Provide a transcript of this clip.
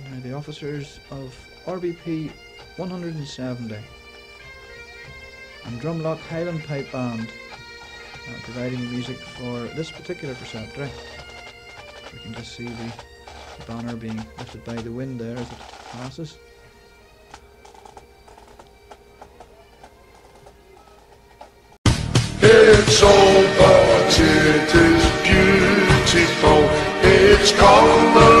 Now the officers of RBP 170 and Drumlock Highland Pipe Band uh, providing the music for this particular preceptory. We can just see the banner being lifted by the wind there as it passes. It's all but it is beautiful. It's color.